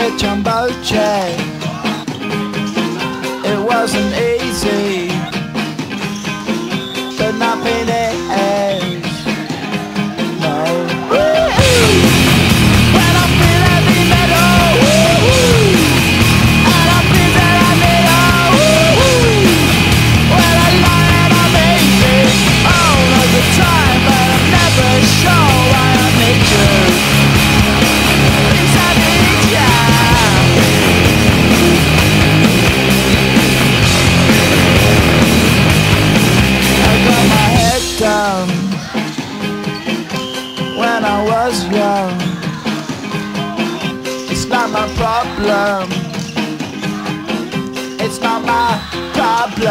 a. It wasn't easy, but nothing. not my problem. It's not my problem.